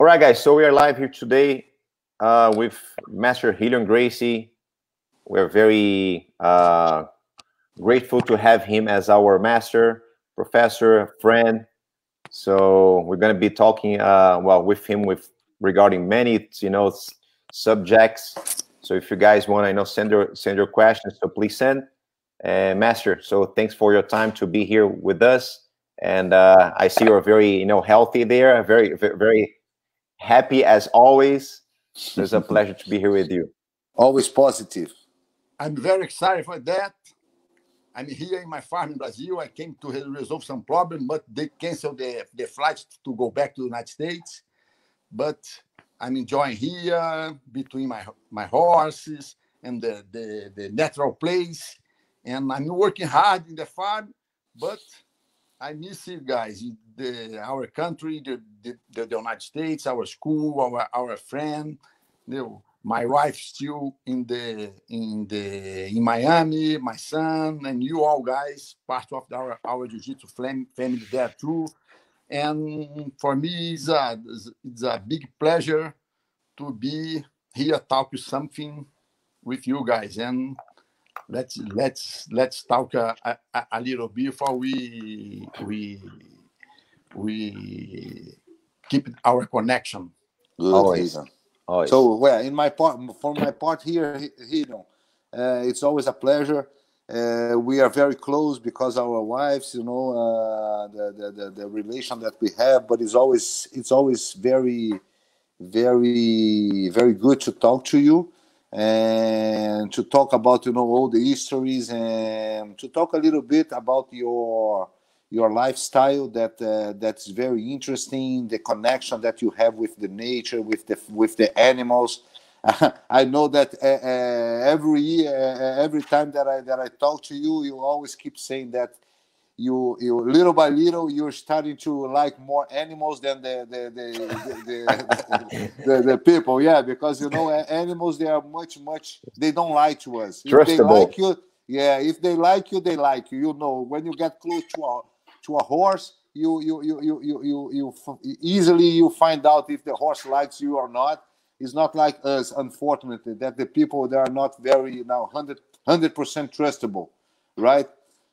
All right, guys. So we are live here today uh, with Master Rilion Gracie. We're very uh, grateful to have him as our master, professor, friend. So we're going to be talking, uh, well, with him with regarding many, you know, subjects. So if you guys want to, you know, send your send your questions, so please send. And Master, so thanks for your time to be here with us. And uh, I see you're very, you know, healthy there, very, very happy as always. It's a pleasure to be here with you. Always positive. I'm very excited for that. I'm here in my farm in Brazil. I came to resolve some problem, but they canceled the, the flight to go back to the United States. But I'm enjoying here between my my horses and the, the, the natural place. And I'm working hard in the farm, but I miss you guys, the, our country, the, the, the United States, our school, our our friend. You my wife still in the in the in Miami, my son, and you all guys part of our our jiu-jitsu family there too. And for me, it's a it's a big pleasure to be here talk something with you guys and let's let's let's talk a, a, a little before we we we keep our connection. Good, always. always. So, well, in my part, for my part here, you know, uh, it's always a pleasure. Uh, we are very close because our wives, you know, uh, the, the, the the relation that we have. But it's always it's always very, very, very good to talk to you and to talk about you know all the histories and to talk a little bit about your your lifestyle that uh, that's very interesting the connection that you have with the nature with the with the animals. I know that uh, uh, every uh, every time that i that i talk to you you always keep saying that you you little by little you're starting to like more animals than the the the, the, the, the people. Yeah because you know animals they are much much they don't lie to us. If they like you yeah if they like you they like you. You know when you get close to a to a horse you you you you you you, you easily you find out if the horse likes you or not. It's not like us unfortunately that the people they are not very now 100 100 percent trustable right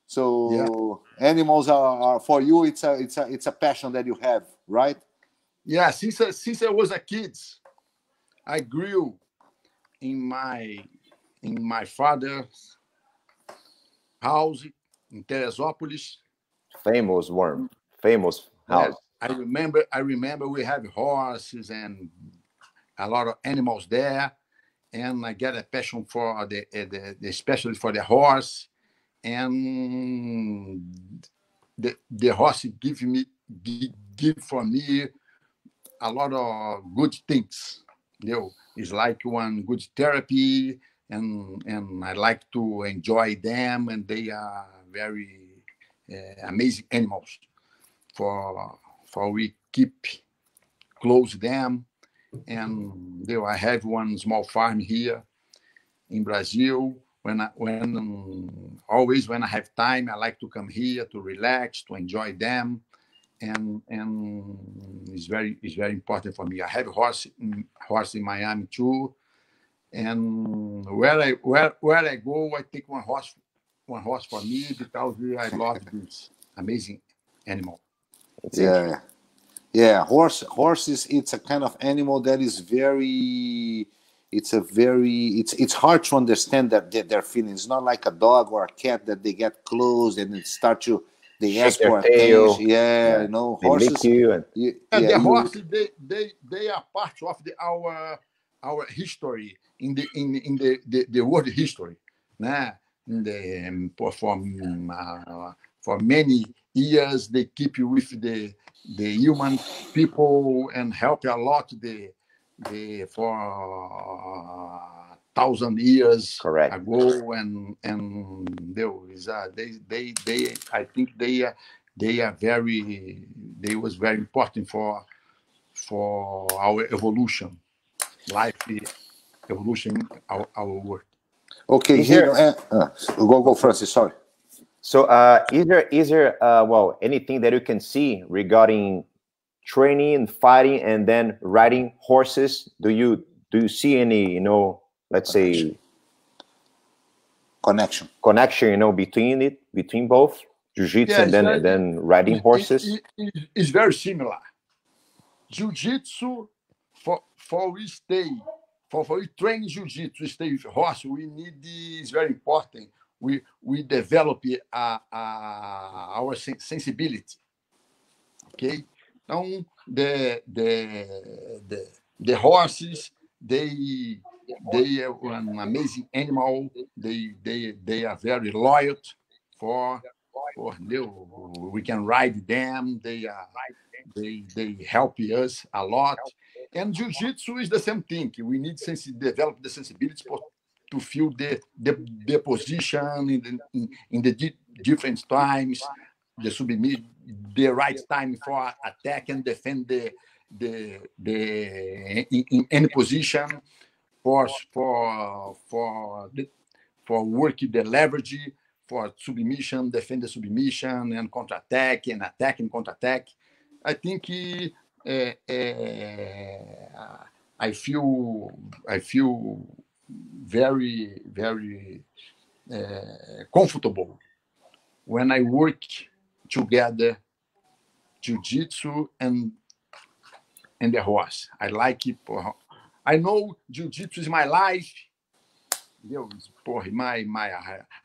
so yeah. animals are, are, for you. It's a it's a it's a passion that you have, right? Yeah. Since since I was a kid, I grew in my in my father's house in Teresópolis. Famous worm, famous house. I remember. I remember we have horses and a lot of animals there, and I get a passion for the, the, the especially for the horse and the, the horse give me give, for me a lot of good things. You know it's like one good therapy and and i like to enjoy them and they are very uh, amazing animals. For for we keep close them and you know, i have one small farm here in brazil when I, when um, always when I have time, I like to come here to relax, to enjoy them, and and it's very it's very important for me. I have horse horse in Miami too, and where I where where I go, I take one horse one horse for me because I love this amazing animal. Yeah, yeah. Horse horses. It's a kind of animal that is very it's a very it's it's hard to understand that, that their feelings. It's not like a dog or a cat that they get close and start to they Shake ask for attention. Yeah, yeah, you know, they horses. You and, yeah, and the horses they they they are part of the our our history in the in in the the, the world history. Nah, in the um, from uh, for many years they keep you with the the human people and help a lot the the, for uh, thousand years Correct. ago, and and there is uh, they they they I think they are they are very they was very important for for our evolution, life evolution, our, our work. Okay, here, uh, uh, go go Francis. Sorry. So, uh, is there is there uh, well anything that you can see regarding training and fighting and then riding horses? Do you do you see any, you know, let's connection. say connection connection, you know, between it between both jiu-jitsu and then then riding horses? It, it, it's very similar. Jiu-jitsu for for we stay for for we train jiu-jitsu stay with horse we need is very important we we develop a, a, our sensibility ok the the the, the horses they they are an amazing animal. They they they are very loyal for for new. we can ride them. They are they they help us a lot. And jiu-jitsu is the same thing. We need to develop the sensibility for to feel the the, the position in the, in, in the di different times, the submit the right time for attack and defend the the the in, in any position for for for the, for working the leverage for submission, defend the submission and counter attack and attack and counter attack. I think uh, uh, I feel I feel very, very uh, comfortable when I work together jiu-jitsu and and the horse. I like it. I know jiu-jitsu is my life. Deus, porra, my my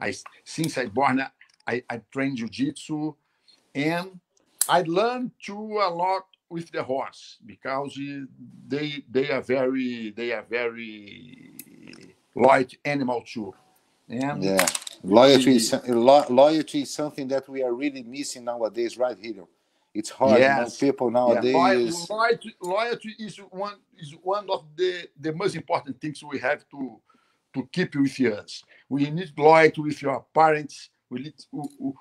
I, since I born I, I train jiu-jitsu and I learned to a lot with the horse because they they are very they are very loyalty animal too. And yeah, loyalty is, loyalty is something that we are really missing nowadays, right here. It's hard. Yes. You people nowadays. Yeah. Loyalty, loyalty is one is one of the, the most important things we have to to keep with us. We need loyalty with your parents. We need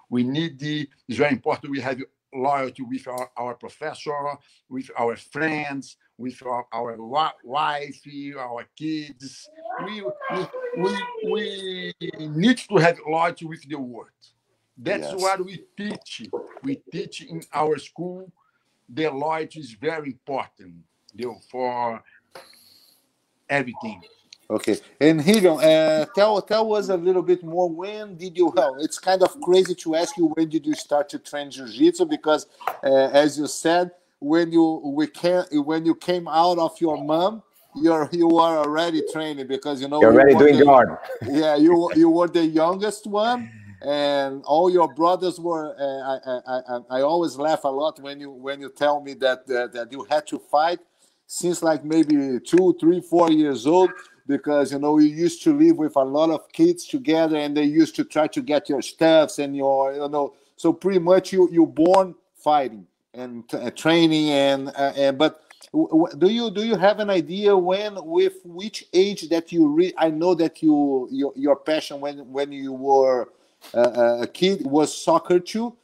we need the. It's very important. We have loyalty with our, our professor, with our friends, with our, our wife, our kids. We, we, we, need to have loyalty with the world. That's yes. what we teach. We teach in our school. The loyalty is very important for everything. Okay, and Rilion, uh, tell tell us a little bit more. When did you? Well, it's kind of crazy to ask you when did you start to train jiu-jitsu because, uh, as you said, when you we can when you came out of your mom, you're you are already training because you know you're already you doing the, guard. Yeah, you you were the youngest one, and all your brothers were. Uh, I, I I always laugh a lot when you when you tell me that that, that you had to fight since like maybe two, three, four years old because you know you used to live with a lot of kids together and they used to try to get your stuffs and your you know so pretty much you you born fighting and uh, training and uh, and but do you do you have an idea when with which age that you re- i know that you your, your passion when when you were uh, a kid was soccer too?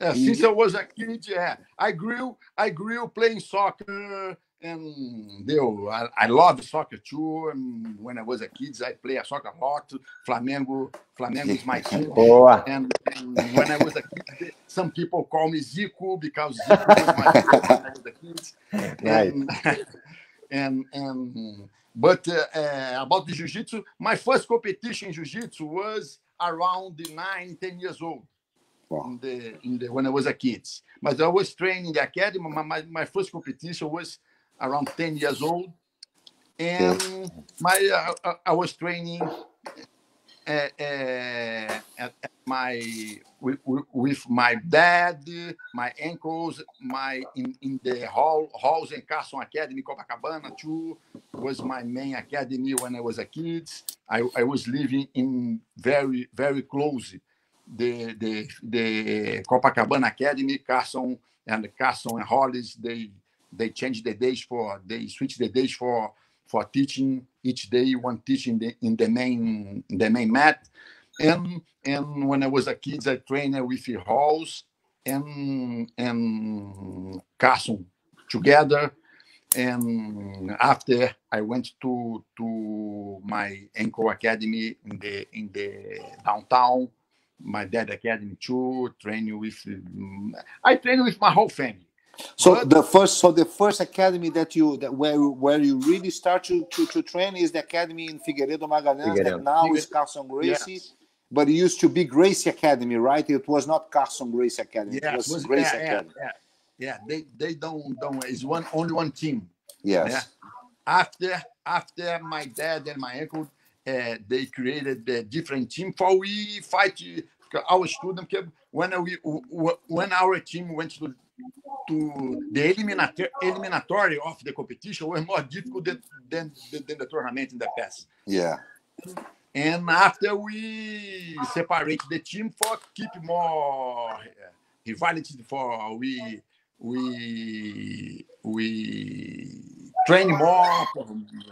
Yeah, since i was a kid yeah. I grew i grew playing soccer and deu. I, I love soccer too. And when I was a kid, I play a soccer a lot. Flamengo, Flamengo is my team. And, and, when I was a kid, some people call me Zico because Zico was my when I was a kid. And, and, and but uh, uh, about the jiu-jitsu, my first competition in jiu-jitsu was around nine, ten years old. Wow. In the, in the, when I was a kid. But I was training in the academy. My, my, my first competition was around 10 years old. And my uh, I was training uh, uh, at, at my with, with, my dad, my uncles, my in, in the hall halls and Carson Academy, Copacabana too was my main academy when I was a kid. I, I was living in very very close the the the Copacabana Academy, Carson and Carson and Hollis. They they change the days for they switch the days for for teaching. Each day one teaching the, in the main the main mat. And and when i was a kid i trained with Rolls and and Carlson together. And after i went to to my ankle academy in the in the downtown my dad academy too training with i trained with my whole family So but, the first, so the first academy that you that where where you really start to to, to train is the academy in Figueiredo Magalhães Figueiredo. that now Figueiredo. is Carlson Gracie. Yes. But it used to be Gracie Academy, right? It was not Carlson Gracie Academy. Yeah, it was, was Gracie yeah, Academy. Yeah, yeah, yeah. They they don't don't. It's one only one team. Yes. Yeah. After after my dad and my uncle, uh, they created the different team for we fight our student. When we when our team went to to the eliminator, eliminatory of the competition was more difficult than, than, than the tournament in the past. Yeah. And after we separate the team for keep more uh, rivalry for we we we train more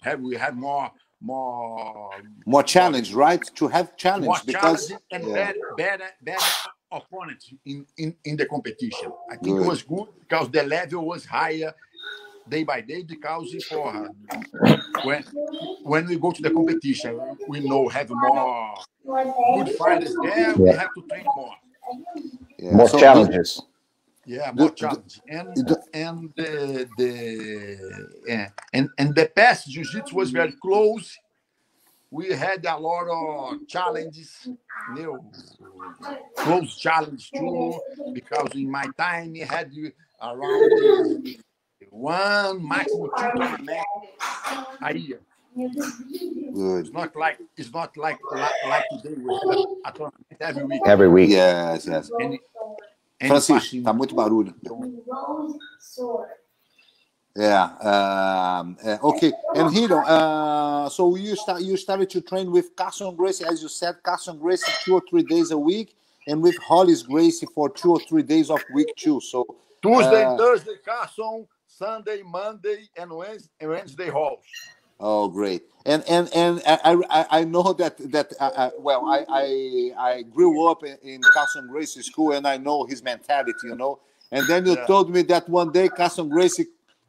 have we have more more more challenge more, right to have challenge more because and yeah. better, better better opponents in, in, in the competition. I think good. it was good because the level was higher day by day because for when when we go to the competition, we know have more good fighters there. Yeah. We have to train more. Yeah. More so challenges. Yeah, more challenges. And and the, the yeah, and and the past jiu-jitsu was very close we had a lot of challenges, you know, close challenge too, because in my time we had around one maximum two tournaments a year. Good. It's not like it's not like like, like today we have a tournament every week. Every week. Yes, yes. Any, any Francisco, tá muito barulho. Yeah. Um, uh, okay. And Hiro, uh, so you start you started to train with Carlson Gracie, as you said, Carlson Gracie two or three days a week, and with Rolls Gracie for two or three days of week two. So Tuesday, uh, Thursday, Carlson, Sunday, Monday, and Wednesday, Wednesday Rolls. Oh, great! And and and I I, I know that that uh, uh, well I, I I grew up in, in Carlson Gracie school and I know his mentality, you know. And then you yeah. told me that one day Carson Gracie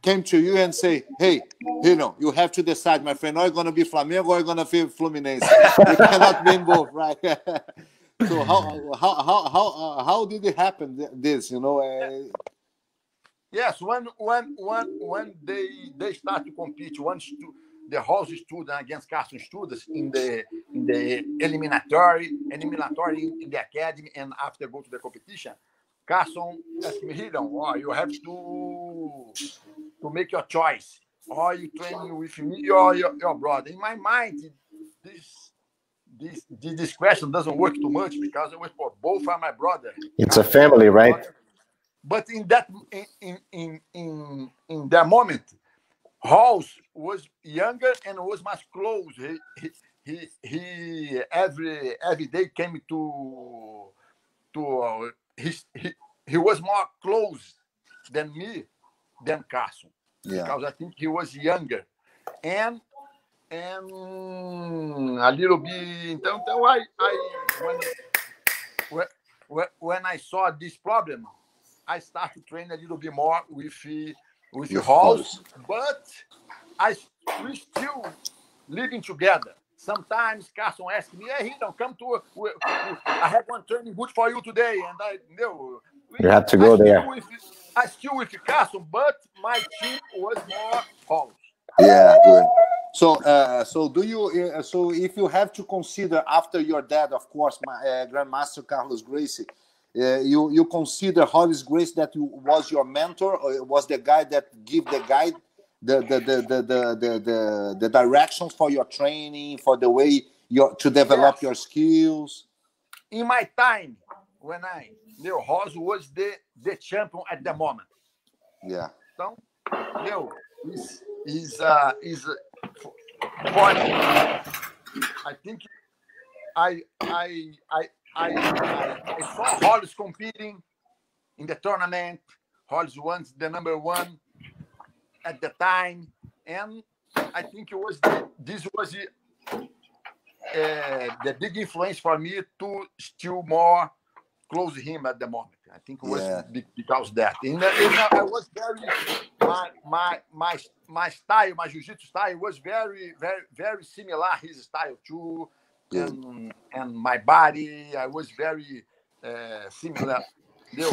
came to you and say, "Hey, you know, you have to decide, my friend. Are you going to be Flamengo or are you going to be Fluminense? you cannot be both, right?" so how how how how uh, how did it happen? This, you know. Uh, yes, when when when when they they start to compete, once the Rolls student against Carlson students in the in the eliminatory eliminatory in the academy, and after go to the competition, Carlson asked me, Hidon, oh, you have to to make your choice. Or you training with me or your, your brother. In my mind, this this this question doesn't work too much because it was for both are my brother. It's a family, right? But in that in in in in that moment, Rolls was younger and was much close. He, he he he every every day came to to uh, he, he he was more close than me than Carson yeah. because I think he was younger and and a little bit então então I I when, when, when I saw this problem I started training a little bit more with with Your Halls, but I we still living together. Sometimes Carlson asks me, "Hey, he don't come to. I have one training good for you today," and I you know you have to go I there. With, I still with Carlson, but my team was more Rolls. Yeah, good. So, uh, so do you? Uh, so, if you have to consider after your dad, of course, my uh, Grandmaster Carlos Gracie, uh, you you consider Rolls Gracie that you, was your mentor, or was the guy that give the guide, the the the the the the, directions for your training, for the way you to develop yes. your skills. In my time, when I meu, Rolls was the, the champion at the moment. Yeah. Então, meu, is is uh, is uh, for, I think I I I I, I, I saw Rolls competing in the tournament. Rolls was the number one at the time, and I think it was this was the, uh, the big influence for me to still more close him at the moment. I think it was yeah. because that. And, I was very my my my my style, my jiu-jitsu style was very very very similar his style too, and and my body I was very uh, similar. You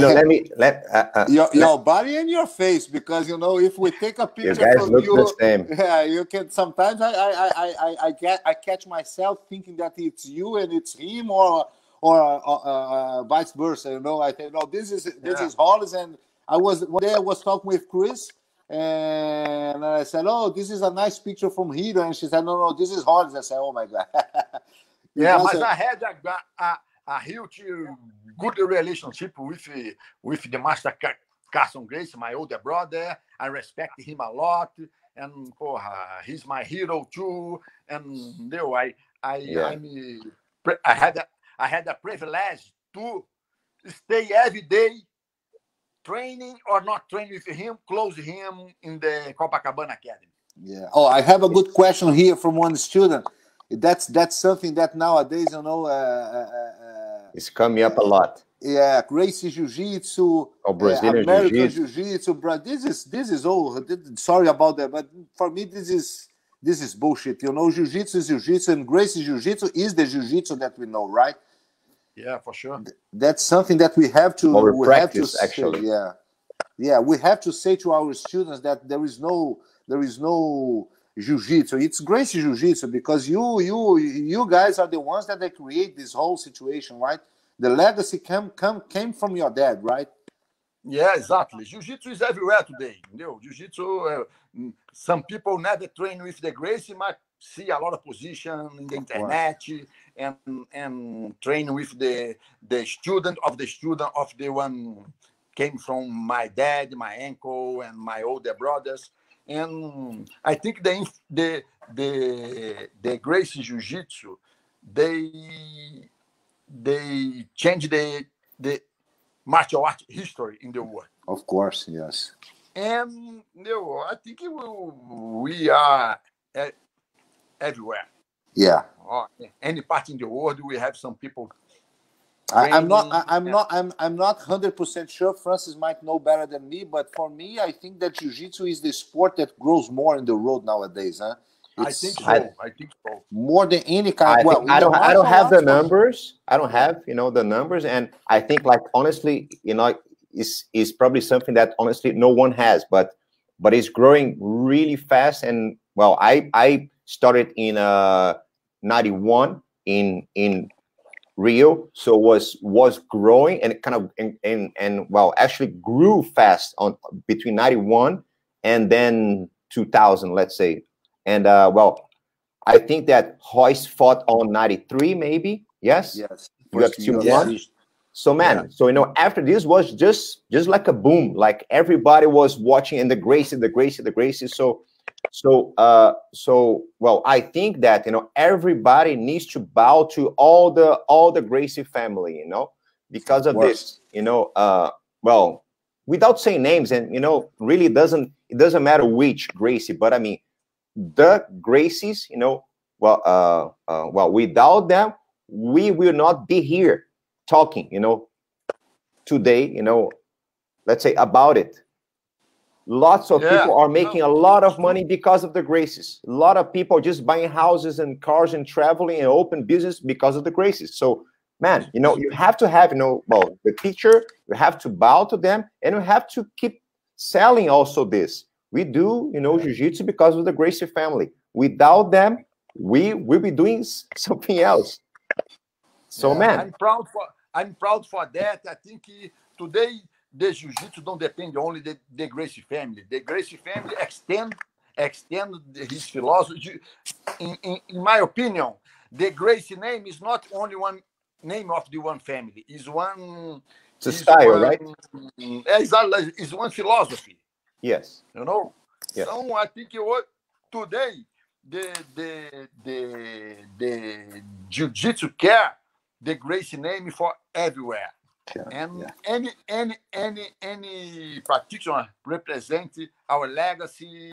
know, let me let uh, uh, your, your body and your face because you know if we take a picture you guys look you, the same. yeah, you can. Sometimes I I, I I I get I catch myself thinking that it's you and it's him or or uh, uh, uh vice versa. You know, I think no, this is this yeah. is Rolls and I was one day I was talking with Chris and I said, "Oh, this is a nice picture from Hedo," and she said, "No, no, this is Rolls." I said, "Oh my god." yeah, but I had a, a, a huge good relationship with with the master Carlson Gracie, my older brother. I respect him a lot, and oh, he's my hero too. And you know, I I yeah. I'm, I had a, I had a privilege to stay every day training or not training with him, close him in the Copacabana Academy. Yeah. Oh, I have a good question here from one student. That's that's something that nowadays, you know, uh, uh, uh, it's coming up a lot. Yeah, Gracie Jiu-Jitsu, oh, Brazilian uh, American Jiu-Jitsu, bro. This is this is all. Sorry about that, but for me, this is this is bullshit. You know, Jiu-Jitsu is Jiu-Jitsu, and Gracie Jiu-Jitsu is the Jiu-Jitsu that we know, right? Yeah, for sure. That's something that we have to or we practice, have to actually. Say, yeah, yeah, we have to say to our students that there is no there is no jiu-jitsu. It's gracie jiu-jitsu because you you you guys are the ones that they create this whole situation right? The legacy came come came from your dad right? Yeah exactly. Jiu-jitsu is everywhere today you know jiu-jitsu uh, some people never train with the gracie might see a lot of position in the internet and and train with the the student of the student of the one came from my dad, my uncle, and my older brothers. And I think the the the the Gracie Jiu Jitsu, they they changed the the martial art history in the world. Of course, yes. And you know, I think we are everywhere. Yeah. Uh, any part in the world, we have some people. I, am not. I, am not. I'm. I'm not hundred percent sure. Francis might know better than me, but for me, I think that jiu-jitsu is the sport that grows more in the road nowadays. Huh? It's, I think so. I, I, think so. More than any kind. I, well, I don't. I don't have the numbers. I don't have you know the numbers, and I think like honestly, you know, is is probably something that honestly no one has, but but it's growing really fast. And well, I I started in uh 91 in in Rio, so was was growing and kind of and, and and well actually grew fast on between 91 and then 2000, let's say. And uh well, I think that Royce fought on 93, maybe. Yes. Yes. UFC one. So man, yeah. so you know, after this was just just like a boom, like everybody was watching and the Gracie, the Gracie, the Gracie. So so, uh, so well, I think that you know everybody needs to bow to all the all the Gracie family, you know, because of, of this, you know. Uh, well, without saying names, and you know, really doesn't it doesn't matter which Gracie, but I mean, the Gracies, you know, well, uh, uh, well, without them, we will not be here talking, you know, today, you know, let's say about it Lots of yeah. people are making a lot of money because of the Gracies. A lot of people just buying houses and cars and traveling and open business because of the Gracies. So, man, you know, you have to have, you know, well, the teacher, you have to bow to them and you have to keep selling also this. We do, you know, jiu-jitsu because of the Gracie family. Without them, we will be doing something else. So, yeah, man, I'm proud for I'm proud for that. I think eh, today the jiu-jitsu don't depend only the, the Gracie family. The Gracie family extend extend his philosophy. In, in, in my opinion, the Gracie name is not only one name of the one family. Is one. It's a style, one, right? Exactly. It's one philosophy. Yes. You know. Yes. So I think what today the the the the jiu-jitsu care the Gracie name for everywhere. Yeah, and yeah. any any any any particular represent our legacy,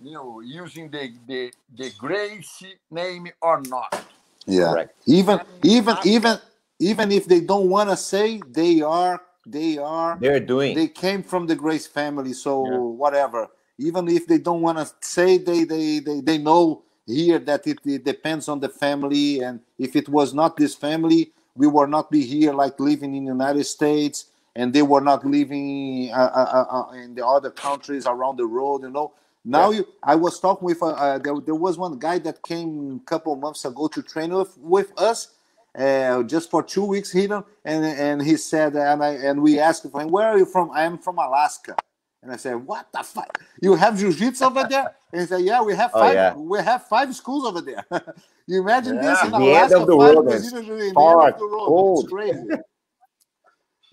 you know, using the the the Gracie name or not. Yeah. Correct. Even and even I, even even if they don't want to say they are they are they're doing they came from the Gracie family, so yeah. whatever. Even if they don't want to say they, they they they know here that it, it depends on the family and if it was not this family we will not be here like living in the United States and they were not living uh, uh, uh, uh in the other countries around the world. You know, now yeah. you, I was talking with uh, uh, there, there was one guy that came a couple months ago to train with with us. Uh, just for two weeks here, and and he said, and I and we asked him, "Where are you from?" I am from Alaska. And I said, "What the fuck? You have jiu-jitsu over there?" And he said, "Yeah, we have oh, five. Oh, yeah. We have five schools over there. you imagine yeah. this in the Alaska? End of the world, Brazilian jiu-jitsu. The end of the world. It's crazy.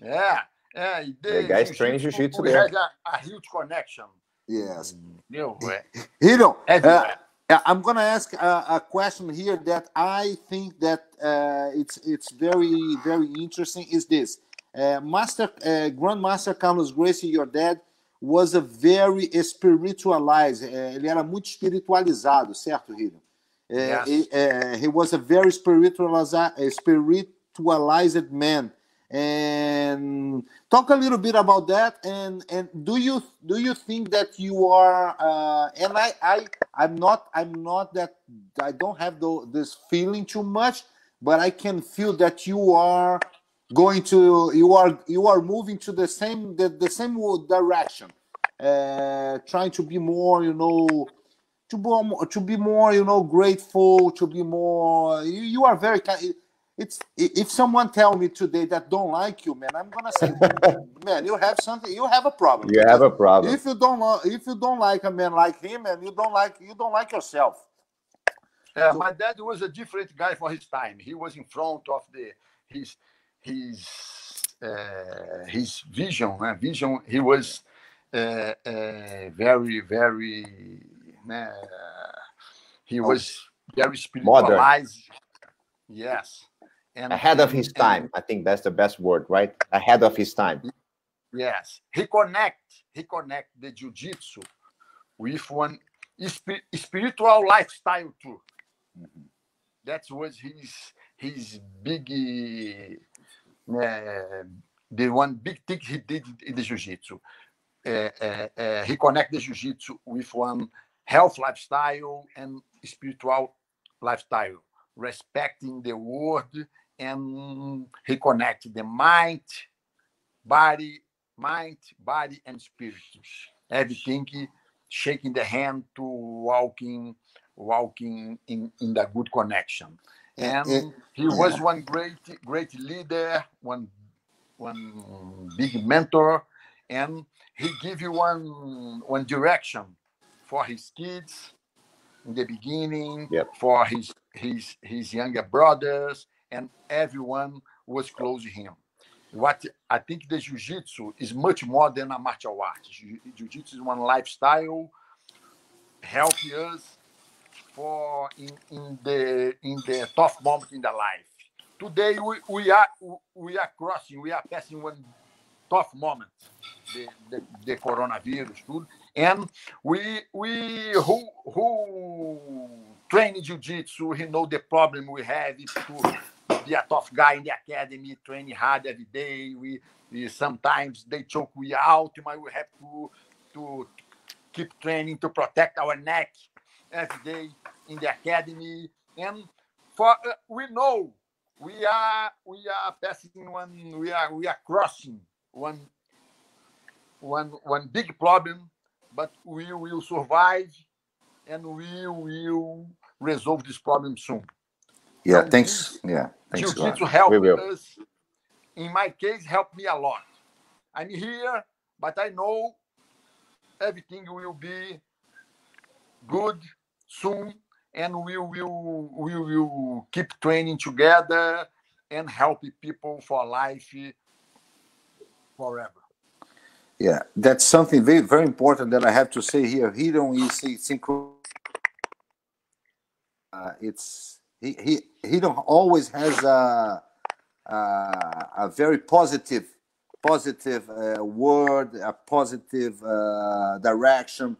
yeah, yeah. The guys training jiu-jitsu there. Has a, a huge connection. Yes. You know, Hiro, uh, I'm gonna ask a, a, question here that I think that uh, it's it's very very interesting. Is this uh, Master uh, Grandmaster Carlos Gracie, your dad? Was a very spiritualized. Eh, ele era muito espiritualizado, certo? Eh, yes. He, eh, he, was a very spiritualized, spiritualized man. And talk a little bit about that. And and do you do you think that you are? Uh, and I I I'm not I'm not that I don't have the, this feeling too much, but I can feel that you are going to you are you are moving to the same the, the same direction. Uh, trying to be more you know to be more, to be more you know grateful to be more you, you are very kind. It's if someone tell me today that don't like you man i'm gonna say man you have something you have a problem. You have a problem. If you don't if you don't like a man like him and you don't like you don't like yourself. Yeah, so, my dad was a different guy for his time. He was in front of the his his uh, his vision. Uh, vision. He was uh, uh, very very. Uh, he oh. was very spiritualized. Yes. And, ahead of his time. And, I think that's the best word, right? Ahead of his time. Yes, he connect he connect the jiu-jitsu with one spiritual lifestyle too. Mm-hmm. That was his his big the one big thing he did in the jiu-jitsu. He connected the jiu-jitsu with one health lifestyle and spiritual lifestyle, respecting the word, and he connected the mind, body, mind, body, and spirit. Everything shaking the hand to walking, walking in, in the good connection and eh, he was one great great leader one one big mentor. And he give you one one direction for his kids in the beginning yep. for his his his younger brothers and everyone was close to him. What i think the jiu-jitsu is much more than a martial art jiu-jitsu is one lifestyle help us for in, in the in the tough moment in the life. Today we, we are we are crossing, we are passing one tough moment, the, the, the coronavirus, tudo. And we we who who train jiu-jitsu, he know the problem we have to be a tough guy in the academy, training hard every day. We, we sometimes they choke we out, but we have to to keep training to protect our neck every day in the academy. And for uh, we know we are we are passing one we are we are crossing one one one big problem, but we will survive and we will resolve this problem soon. Yeah, and thanks. Yeah, thanks. To help us. In my case, help me a lot. I'm here, but I know everything will be good soon and we will we will keep training together and help people for life forever. Yeah, that's something very very important that I have to say here. He don't you see uh, it's he he he don't always has a a, a very positive positive uh, word, a positive uh, direction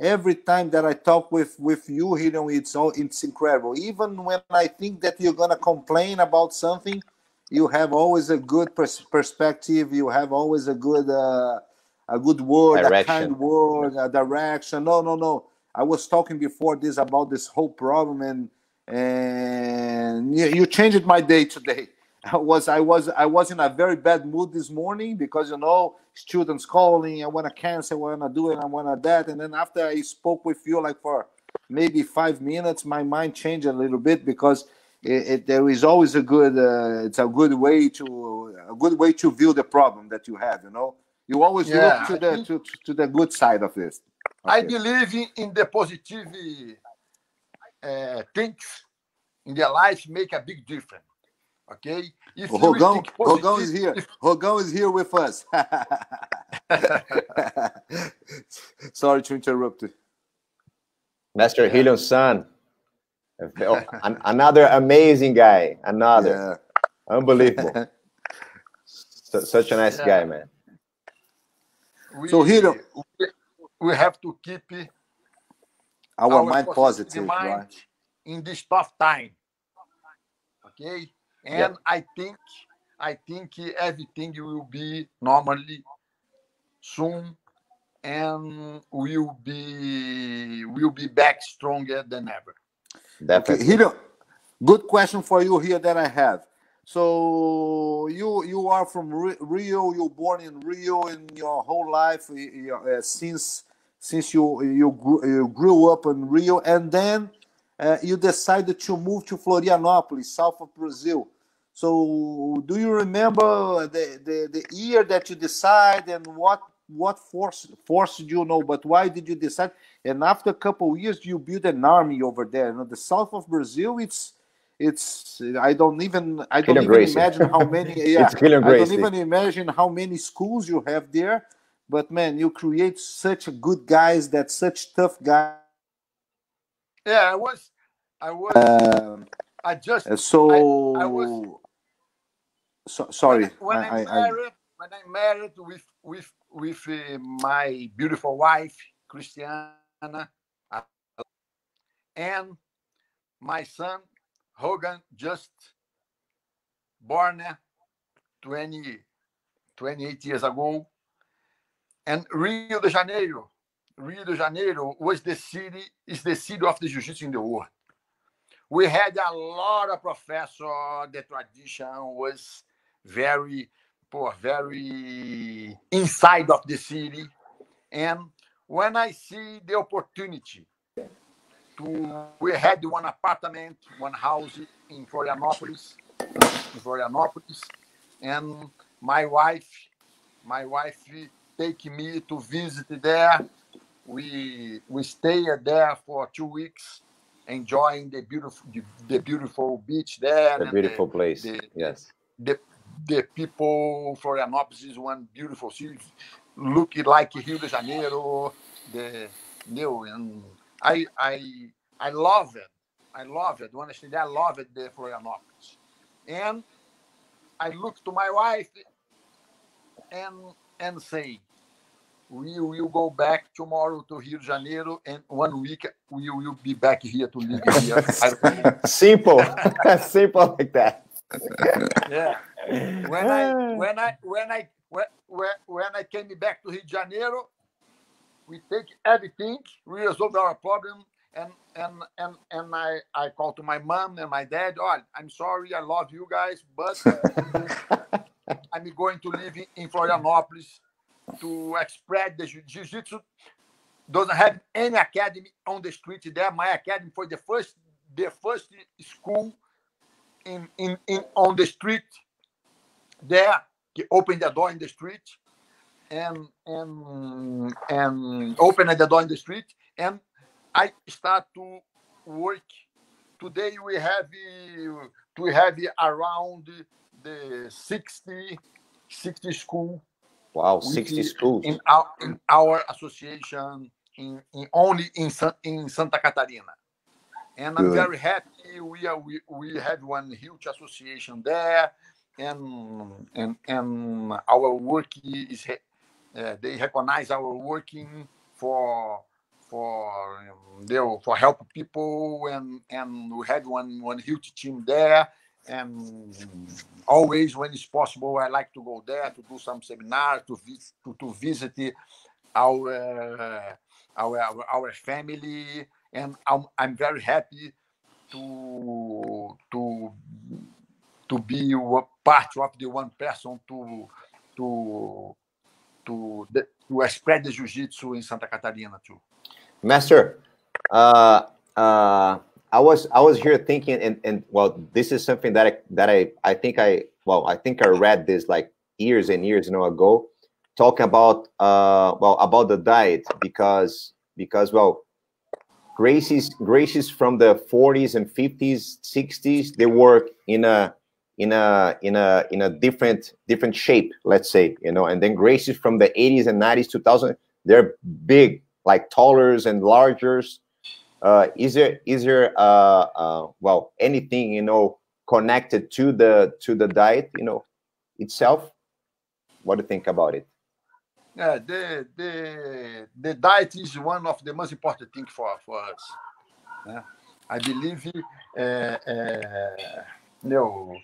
every time that I talk with with you, you know, it's all it's incredible. Even when I think that you're gonna complain about something, you have always a good pers- perspective. You have always a good uh, a good word, direction. a kind word, a direction. No, no, no. I was talking before this about this whole problem, and and you, you changed my day today. I was I was I was in a very bad mood this morning because you know students calling, I want to cancel, I want to do it, I want to that, and then after I spoke with you like for maybe five minutes, my mind changed a little bit because it, it, there is always a good uh, it's a good way to a good way to view the problem that you have. You know, you always yeah, look to the to, to the good side of this. Okay. I believe in, in the positive uh, things in their life make a big difference. Okay. If Rogão, Rogão is here. If... Rogão is here with us. Sorry to interrupt. Master yeah. Rilion's son. Oh, another amazing guy. Another. Yeah. Unbelievable. such a nice yeah. guy, man. We, so Helium, we have to keep our, our mind positive, mind right? in this tough time. Okay and yep. I think I think everything will be normally soon, and will be will be back stronger than ever. Definitely. Okay, Hiro, good question for you here that I have. So you you are from Rio. You're born in Rio in your whole life uh, since since you you grew, you grew up in Rio, and then uh, you decided to move to Florianópolis, south of Brazil. So, do you remember the, the, the year that you decided and what what force forced you know? But why did you decide? And after a couple of years, you built an army over there. You know, the south of Brazil, it's it's I don't even I don't even imagine how many. Yeah, I don't even imagine how many schools you have there. But man, you create such good guys that such tough guys. Yeah, I was, I was. Uh, I just so I, I was so, sorry. When, I, am married, I, when I'm married with with with uh, my beautiful wife Christiana, and my son Hogan just born uh, 20, 28 years ago, and Rio de Janeiro, Rio de Janeiro was the city is the city of the jiu-jitsu in the world. We had a lot of professors. The tradition was very, poor, very inside of the city. And when I see the opportunity to, we had one apartment, one house in Florianopolis, in Florianopolis, and my wife, my wife take me to visit there. We we stayed there for two weeks, enjoying the beautiful the, the beautiful beach there. The beautiful the, place. The, yes. The the people Florianópolis is one beautiful city, look like Rio de Janeiro. The new and I I I love it. I love it. Honestly, I love it. The Florianópolis, and I look to my wife and and say, we will go back tomorrow to Rio de Janeiro, and one week we will be back here to live here. Simple, simple like that. yeah when I when I when I when, when I came back to Rio de Janeiro, we take everything, we resolve our problem, and and and and I I call to my mom and my dad. Oh, I'm sorry, I love you guys, but uh, I'm going to live in, in Florianopolis to spread the jiu-jitsu. Doesn't have any academy on the street there. My academy for the first the first school in, in, in on the street there, he opened the door in the street, and and and open the door in the street, and I start to work. Today we have we have around the 60 60 school. Wow, 60 schools in our in our association in, in only in in Santa Catarina. And I'm Good. very happy. We are we, we have one huge association there and and and our work is uh, they recognize our working for for um, they for help people and and we had one one huge team there and always when it's possible I like to go there to do some seminar to visit to, to visit our, our our our family and I'm, I'm very happy to to to be part of the one person to to to to spread the jiu-jitsu in Santa Catarina too. Master, uh, uh, I was I was here thinking, and, and well, this is something that I that I I think I well I think I read this like years and years you know ago, talking about uh well about the diet because because well Gracie's Gracie's from the 40s and 50s 60s they work in a in a in a in a different different shape let's say you know and then Gracie's from the 80s and 90s 2000 they're big like taller and larger uh, is there is there uh, uh, well anything you know connected to the to the diet you know itself? What do you think about it? Yeah the the the diet is one of the most important things for for us. Yeah? i believe uh, uh, you know,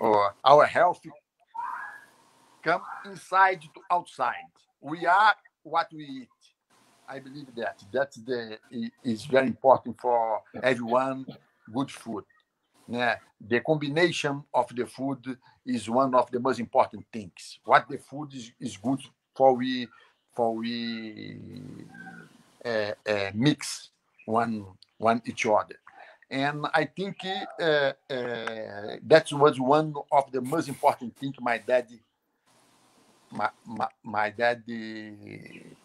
our health come inside to outside we are what we eat I believe that that's the is very important for everyone. Good food. Yeah, the combination of the food is one of the most important things. What the food is, is good for we for we uh, uh, mix one one each other, and I think uh, uh that was one of the most important things my daddy my, my, my daddy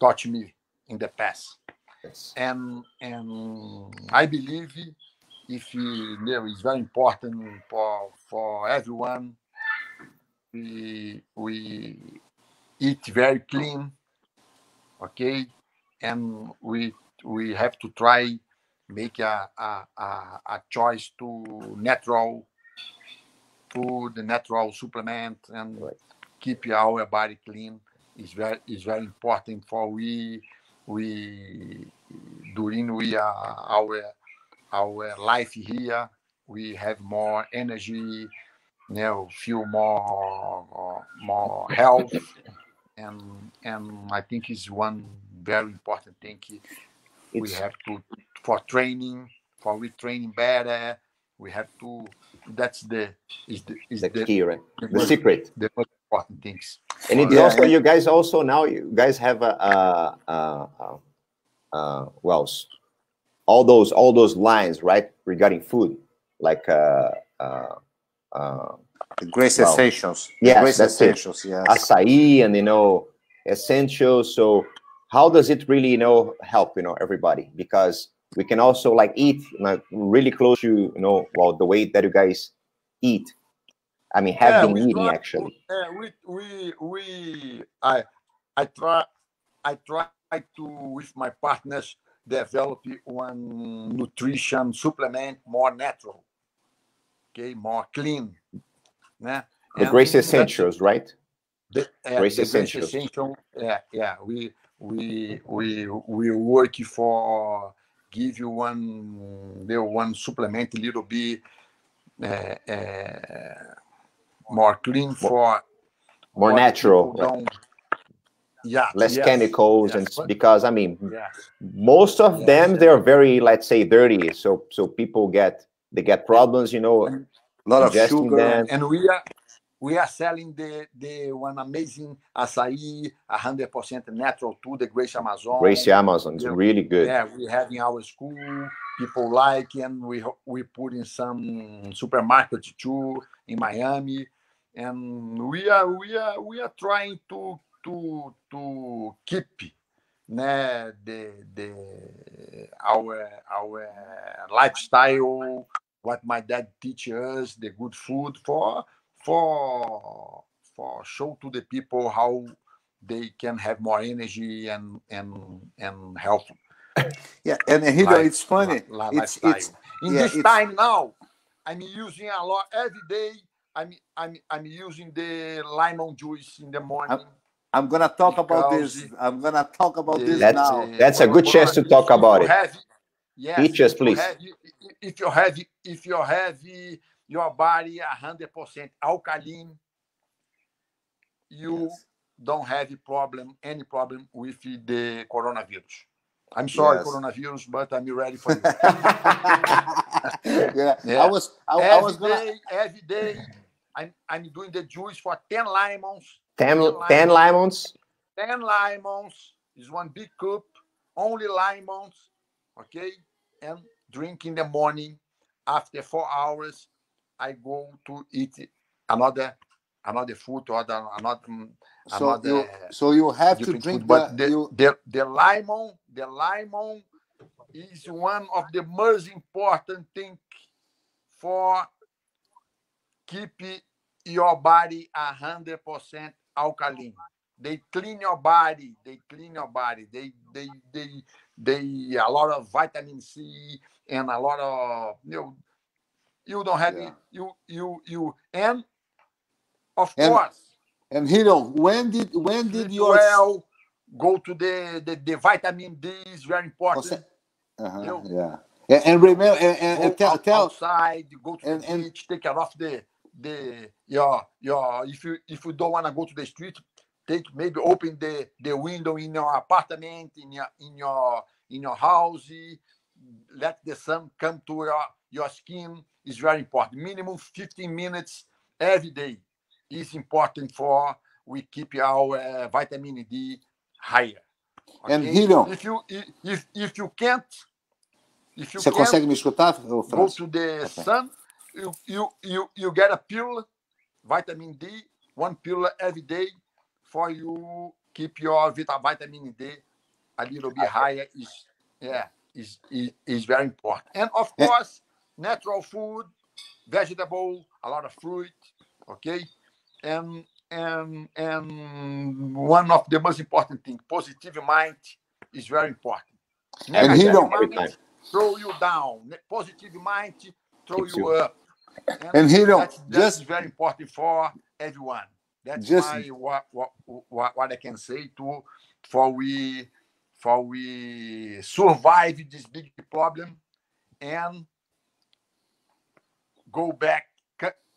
taught me in the past. Yes. And and I believe if you know it's very important for for everyone. We we eat very clean, okay, and we we have to try make a a, a, choice to natural food, natural supplement, and right. keep our body clean is very is very important for we we during we are our our life here we have more energy you know feel more more health and and i think is one very important thing we it's, have to for training for we training better we have to that's the is the is the, the key right the, the secret the most important things and it yeah. also you guys also now you guys have a, a, a, a well all those all those lines right regarding food like uh, uh, uh Grace well, essentials. Yes, that's essentials. It. Yes. Acai and you know essentials. So how does it really you know help you know everybody because we can also like eat like really close to you know well the way that you guys eat I mean, have yeah, been eating try, actually. Yeah, we we we I I try I try to with my partners develop one nutrition supplement more natural, okay, more clean. Né? The Gracie Essentials, right? The, uh, Grace the Essentials. Essential, yeah, yeah. We we we we work for give you one the one supplement a little bit. Uh, uh, more clean for more natural yeah less yes, chemicals yes, and because i mean yes, most of them they're very let's say dirty so so people get they get problems you know a lot of sugar them. and we are we are selling the the one amazing acai 100% natural to the grace amazon. Grace amazon is really good. yeah we have in our school people like and we we put in some supermarket too in miami. And we are we are we are trying to to to keep né, the the our our lifestyle what my dad teach us the good food for for for show to the people how they can have more energy and and and health yeah and you know it's funny it's, it's in yeah, this it's, time now i'm using a lot every day I'm I'm I'm using the lemon juice in the morning. I'm, I'm gonna talk about this. I'm gonna talk about this that's, now. That's a good chance to talk about it. Have, yes, Teach us, please. Have, if you have if you have your body hundred percent alkaline, you yes. don't have a problem any problem with the coronavirus. I'm sorry, yes. coronavirus, but I'm ready for you. yeah. yeah. I was I, every I was gonna day, every day I'm I'm doing the juice for 10 lemons. 10, 10, 10 lemons. 10 lemons is one big cup, only lemons, okay? And drink in the morning. After four hours, I go to eat another another food or another, mm, another so you so you have to drink food, but the, you... the the lemon the lemon is one of the most important thing for keep your body a hundred percent alkaline. They clean your body. They clean your body. They they they they a lot of vitamin C and a lot of you know you don't have yeah. it, you you you and of and, course and Hiro, when did when did your well go to the, the the vitamin D is very important. Uh-huh, you know, yeah. And, and remember, and, and, and tell, tell, outside, go to and, the beach, take care of the the your your if you if you don't want to go to the street, take maybe open the the window in your apartment, in your in your in your house, let the sun come to your your skin is very important. Minimum 15 minutes every day is important for we keep our uh, vitamin D higher. Okay? And Hiro, if you if if you can't if you Você consegue me escutar, Francis? Go to the okay. sun, you, you you you get a pill, vitamin D, one pill every day for you keep your vitamin D a little bit higher is yeah is, is, is very important. And of course, natural food, vegetable, a lot of fruit, okay? And and and one of the most important things, positive mind is very important. Negative and he don't mind throw you down. Positive mind throw you, you up. And, and he don't that's, that's just very important for everyone. That's just, my, what, what what what I can say to for we for we survive this big problem and go back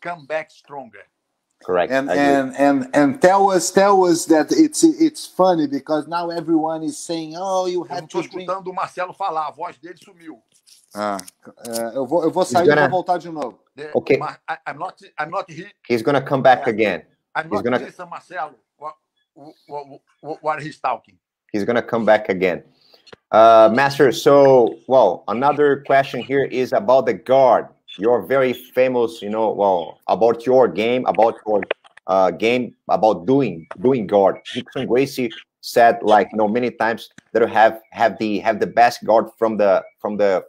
come back stronger. Correct and and and and tell us tell us that it's it's funny because now everyone is saying oh you have to escutando o Marcelo falar a voz dele sumiu. Ah, uh, eu vou eu vou sair gonna... e vou voltar de novo. Okay. I, I'm not I'm not he, he's gonna come back again. I'm not he's gonna listen Marcelo. What, what, what, what he's talking. He's gonna come back again. Uh master so well another question here is about the guard you're very famous, you know, well, about your game, about your uh, game, about doing doing guard. Rickson Gracie said like you know many times that you have have the have the best guard from the from the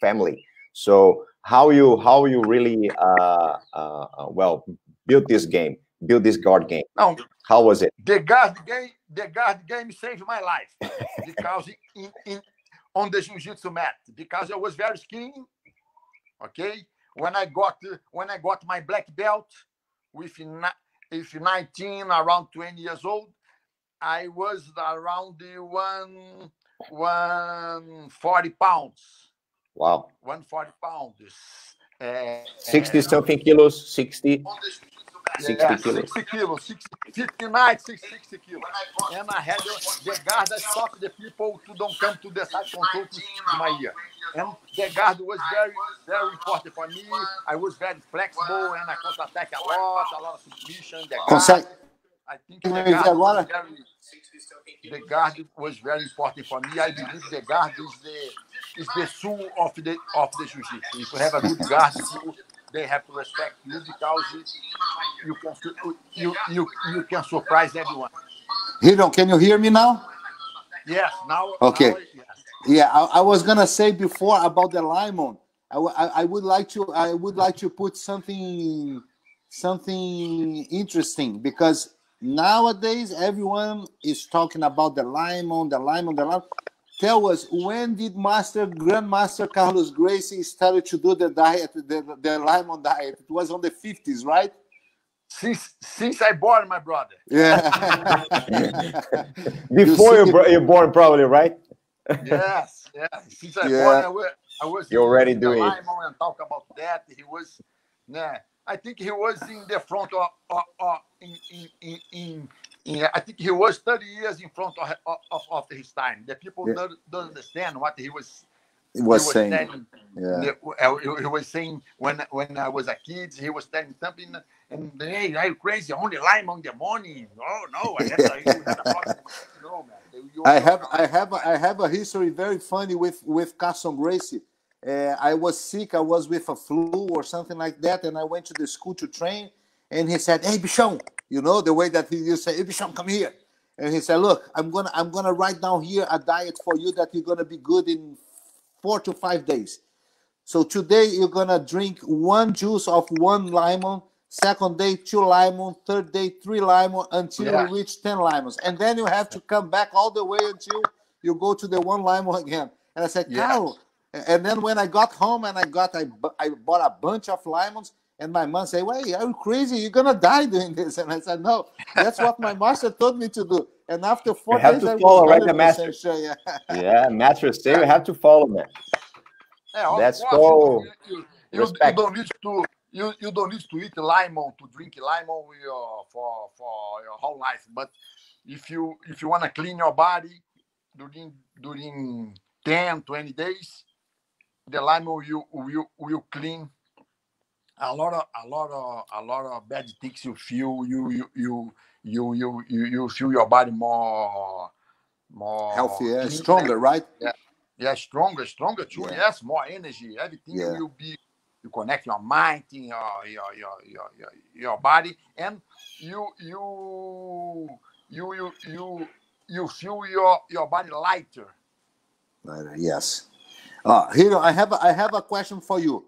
family. So how you how you really uh, uh, uh well build this game, build this guard game? No, how was it? The guard game, the guard game saved my life because in, in on the jiu-jitsu mat because I was very skinny okay? When i got when i got my black belt with if 19 around 20 years old i was around the one 140 pounds. Wow. 140 pounds. Uh, 60 something kilos 60 60 yeah, kilos. 60 kilos, 60, 59, 60, 60 kilos. And I had the guard that stopped the people to don't come to the side control to, my ear. And the guard was very, very important for me. I was very flexible and I could attack a lot, a lot of submission. The guard, Consegue. I think the guard, was very, the guard was very important for me. I believe the guard is the is the soul of the of the jiu-jitsu. If you have a good guard, you, they have to respect you because you can you you you can surprise everyone. Hiro, can you hear me now? Yes, now. Okay. Now, yes. Yeah, I, I, was gonna say before about the lemon. I, I, I would like to I would like to put something something interesting because nowadays everyone is talking about the lemon, the lemon, the lemon tell us when did Master Grandmaster Carlos Gracie started to do the diet, the, the lemon diet? It was on the 50s, right? Since since I born, my brother. Yeah. Before you you're, you're born, probably, right? yes, yeah. Since I yeah. born, I was, I was you're already doing it. And talk about that. He was, yeah. I think he was in the front of, of, of in, in, in, yeah, I think he was 30 years in front of, of, of his time. The people yeah. don't, don't, understand what he was he was, was saying. Telling, yeah. Uh, he was saying when when I was a kid, he was telling something, and hey, are you crazy? Only lime on the morning? Oh no, I have, a, no. I have I have I have a history very funny with with Carlson Gracie. Uh, I was sick. I was with a flu or something like that, and I went to the school to train. And he said, "Hey, Bichon, you know the way that he used to say, Bichon, come here." And he said, "Look, I'm gonna I'm gonna write down here a diet for you that you're gonna be good in four to five days. So today you're gonna drink one juice of one lemon. Second day, two lemon. Third day, three lemon until yeah. you reach ten lemons, and then you have to come back all the way until you go to the one lemon again." And I said, yeah. And then when I got home and I got I, I bought a bunch of lemons and my mom said, Wait, are you crazy? You're gonna die doing this. And I said, No, that's what my master told me to do. And after four you have days, to follow, right? The master. Sure, yeah. yeah, master say you have to follow, man. Yeah, That's go. You, you, you, don't need to you, you don't need to eat lemon to drink lemon your, for for your whole life. But if you if you want to clean your body during during 10, 20 days, the lemon will will will clean a lot of a lot of a lot of bad things you feel you you you you you you, you feel your body more more healthier clean, stronger right? Yeah. Yeah stronger stronger too. Yeah. yes more energy. Everything yeah. will be you connect your mind your your your your your, your body and you you you you you you feel your your body lighter. Yes. Uh here i have i have a question for you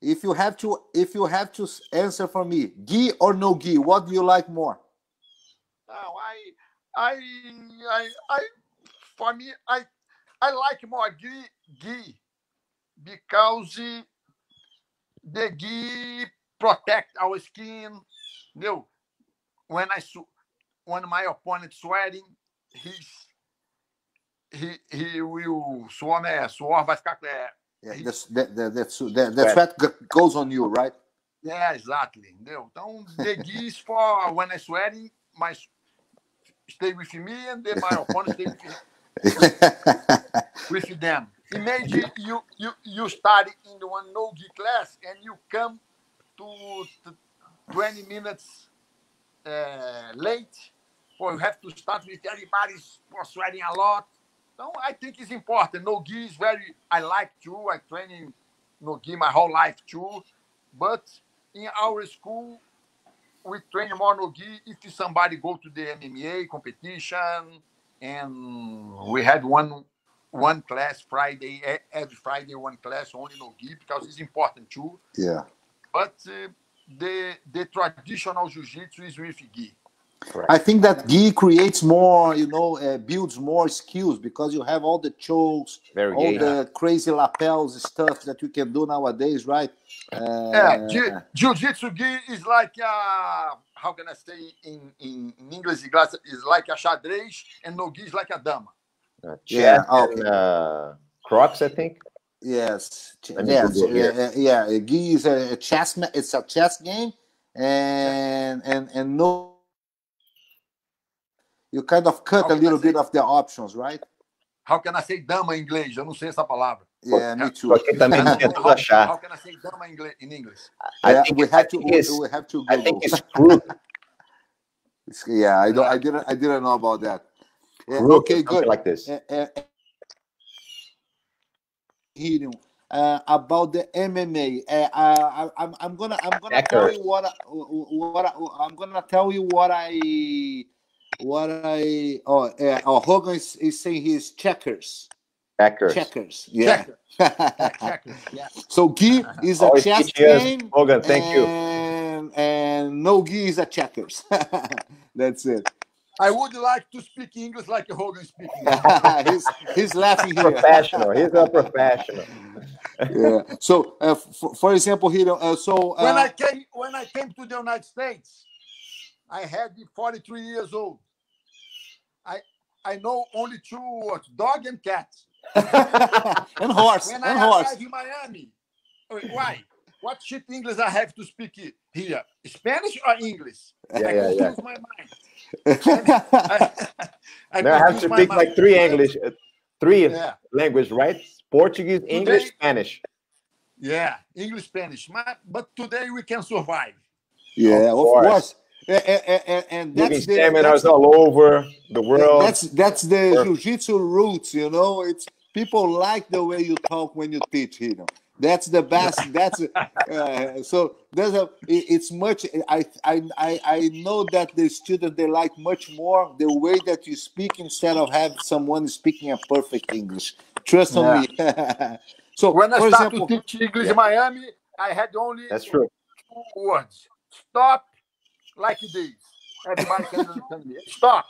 if you have to, if you have to answer for me, gi or no gi, what do you like more? Oh, I, I, I, I, for me, I, I like more gi, gi because the gi protect our skin. You know, when I when my opponent sweating, he's he he will suor, né? Suor vai ficar é, Yeah, that's, that, that, that's, that, what goes on you, right? Yeah, exactly. Entendeu? Então, the geese for when I'm sweating, my stay with me and then my opponent stay with, with them. Imagine you you you study in the one no gi class and you come to, to 20 minutes uh, late, or you have to start with everybody sweating a lot então, I think it's important. No gi is very, I like too. I train in no gi my whole life too. But in our school, we train more no gi if somebody go to the MMA competition. And we had one one class Friday, every Friday, one class only no gi because it's important too. Yeah. But uh, the the traditional jiu-jitsu is with gi. Correct. I think that gi creates more, you know, uh, builds more skills because you have all the chokes, Very all gay. the crazy lapels stuff that you can do nowadays, right? Uh, yeah, jiu-jitsu gi is like uh, how can I say in, in, in English? Is like a xadrez, and no gi is like a dama. Uh, yeah, okay. and, uh, Crocs, I think. Yes, yes, yeah, yeah. Gi is a chess. It's a chess game, and and and no you kind of cut a little bit of the options, right? How can I say dama em inglês? Eu não sei essa palavra. Yeah, me too. Porque também how, achar. How can I say dama in English? I yeah, we have to. We have to. Google. I think it's crook. yeah, I don't. I didn't. I didn't know about that. Yeah, okay, good. Like this. Uh, uh, uh, about the MMA. Uh, I, I'm, I'm gonna I'm gonna tell you what I, what I, I'm gonna tell you what I what I oh uh, oh Hogan is, is saying he's checkers. Checkers. Checkers. Yeah. checkers. Yeah. So gi is a chess game. Hogan, thank and, you. And no gi is a checkers. That's it. I would like to speak English like Hogan speaking. he's he's laughing here. Professional. He's a professional. yeah. So, uh, for, for example, here. Uh, so uh, when I came when I came to the United States, I had 43 years old. I I know only two words: dog and cat. and horse. When and I horse. arrived in Miami, why? What shit English I have to speak here? Spanish or English? Yeah, I yeah, yeah. my mind. I, I, I, I have to speak mind. like three English. Uh, three yeah. language, right? Portuguese, today, English, Spanish. Yeah, English, Spanish. But today we can survive. Yeah, of course. Of course. And, and, and that's the seminars all over the world. That's that's the jiu-jitsu roots, you know. It's people like the way you talk when you teach, you know. That's the best. That's uh, so. There's a. It's much. I I I know that the student they like much more the way that you speak instead of have someone speaking a perfect English. Trust yeah. on me. so when I started example, to teach English yeah. in Miami, I had only that's true. Two words: stop, like this. Everybody can understand me. Stop.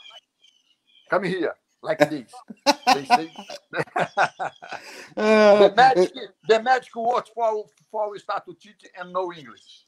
Come here like this. they say uh, the magic the magic words for for we start to teach and know English.